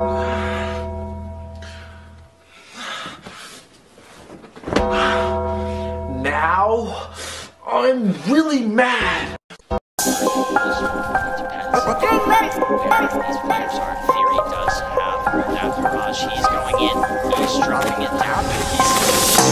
Now, I'm really mad.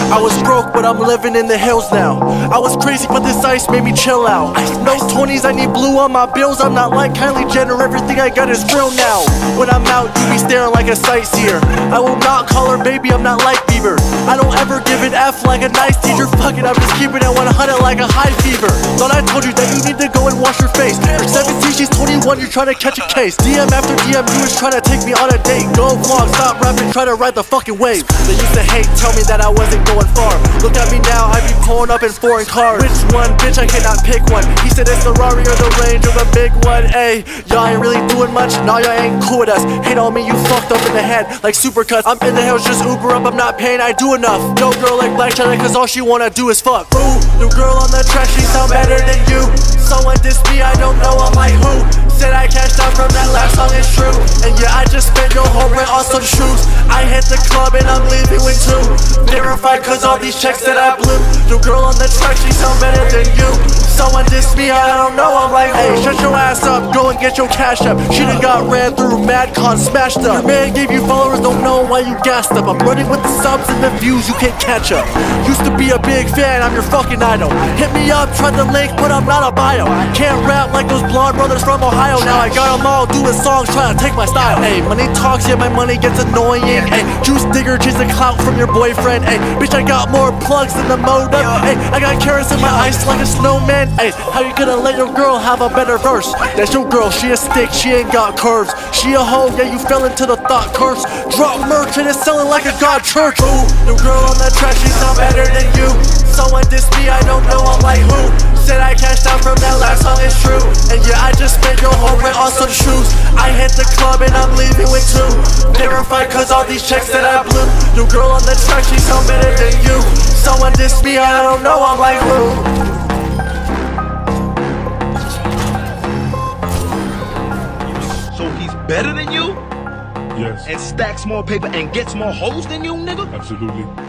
I was broke, but I'm living in the hills now. I was crazy, but this ice made me chill out. No 20s, I need blue on my bills. I'm not like Kylie Jenner, everything I got is real now. When I'm out, you be staring like a sightseer. I will not call her baby, I'm not like Bieber. I don't ever give an F like a nice teacher. Fuck it, I'm just keeping it 100 like a high fever. Thought I told you that you need to go and wash your face. You're 17, she's 21, you're trying to catch a case. DM after DM, you was trying to take me on a date. Go vlog, stop rapping, try to ride the fucking wave. They used to hate, tell me that I wasn't going far. Look at me now, I be pulling up in foreign cars. Which one, bitch? I cannot pick one. He said it's the Rari or the Range or the big one. Ayy, y'all ain't really doing much. Nah, y'all ain't cool with us. Hate on me, you fucked up in the head like supercuts. I'm in the hills, just Uber up. I'm not paying, I do enough. No girl like Blac Chyna, cause all she wanna do is fuck. Ooh, new girl on the track, Diss me, I don't know, I'm like who? Said I cashed out from that last song, it's true. And yeah, I just spent your whole rent on some shoes. I hit the club and I'm leaving with two. Verified cause all these checks that I blew. The girl on the track, she sound better than you. Someone diss me, I don't know, I'm like, hey, shut your ass up, go and get your cash up. She done got ran through, MadCon smashed up. Your man gave you followers, don't know why you gassed up. I'm running with the subs and the views, you can't catch up. Used to be a big fan, I'm your fucking idol. Hit me up, try the link, but I'm not a bio. Can't rap like those blonde brothers from Ohio. Now I got them all doing songs, trying to take my style. Hey, money talks, yeah, my money gets annoying. Hey, juice digger, chase the clout from your boyfriend. Hey, bitch, I got more plugs than the modem. Hey, I got carrots in my ice like a snowman. Hey, how you gonna let your girl have a better verse? That's your girl, she a stick, she ain't got curves. She a hoe, yeah, you fell into the thought curse. Drop merch and it's selling like a god church. Ooh, new girl on the track, she's not better than you. Someone diss me, I don't know, I'm like who? Said I cashed out from that last song, it's true. Verified cause all these checks that I blew. New girl on the track, she's so better than you. Someone diss me, I don't know, I'm like who? So he's better than you Yes, and stacks more paper and gets more hoes than you, nigga? absolutely.